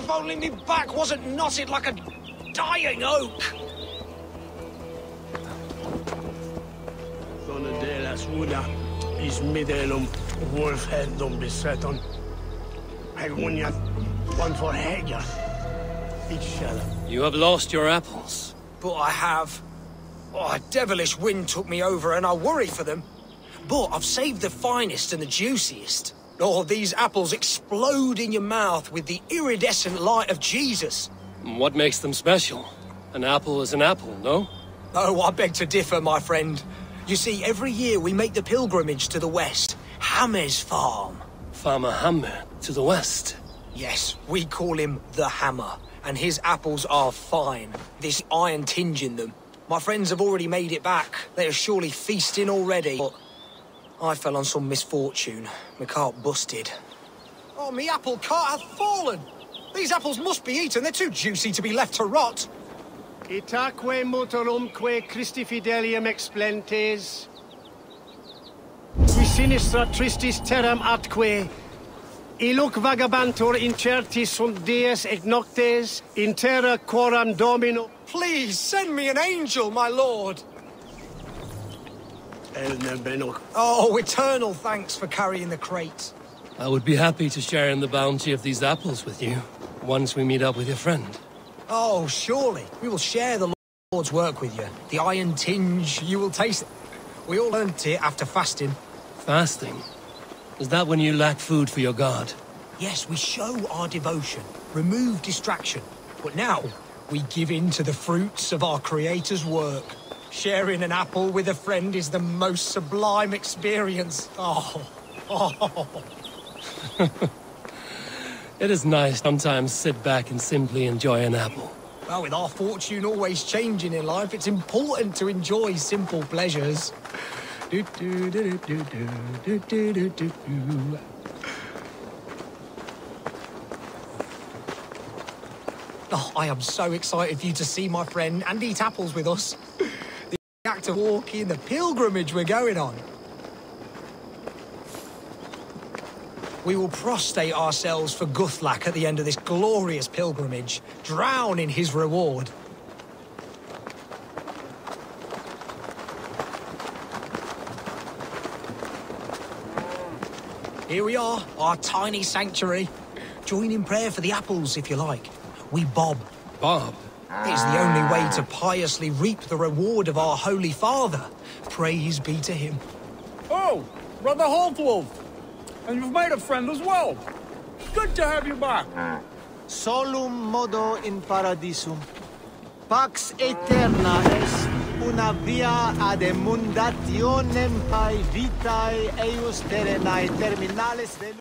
if only me back wasn't knotted like a dying oak. Sånne delas uda, is midelum, wolfheddum beseton. Hegunian, one for Hega. Each sheller. You have lost your apples. But I have. Oh, a devilish wind took me over and I worry for them. But I've saved the finest and the juiciest. Oh, these apples explode in your mouth with the iridescent light of Jesus. What makes them special? An apple is an apple, no? Oh, I beg to differ, my friend. You see, every year we make the pilgrimage to the west. Hammer's farm. Farmer Hammer to the west. Yes, we call him the Hammer, and his apples are fine. This iron tinge in them. My friends have already made it back. They are surely feasting already. But I fell on some misfortune. My cart busted. Oh, me apple cart hath fallen! These apples must be eaten. They're too juicy to be left to rot. Itaque motorumque Christi fidelium explentes. Qui sinistra tristis terram atque. Iluc vagabantur incerti sunt dies et noctes, in terra quoram domino. Please, send me an angel, my lord. Elne benok. Oh, eternal thanks for carrying the crate. I would be happy to share in the bounty of these apples with you, once we meet up with your friend. Oh, surely. We will share the Lord's work with you. The iron tinge, you will taste it. We all learnt it after fasting. Fasting? Is that when you lack food for your god? Yes, we show our devotion, remove distraction. But now, we give in to the fruits of our Creator's work. Sharing an apple with a friend is the most sublime experience. Oh, oh. it is nice sometimes sit back and simply enjoy an apple. Well, with our fortune always changing in life, it's important to enjoy simple pleasures. Do, do, do, oh, I am so excited for you to see my friend and eat apples with us. Act of walking, the pilgrimage we're going on. We will prostrate ourselves for Guthlac at the end of this glorious pilgrimage, drown in his reward. Here we are, our tiny sanctuary. Join in prayer for the apples, if you like. We bob. Bob, It's the only way to piously reap the reward of our Holy Father. Praise be to him. Oh, Brother Holtwolf. And you've made a friend as well. Good to have you back. Solum modo in paradisum. Pax eterna est una via ad emundationem pae vitae eius terenae terminales velum.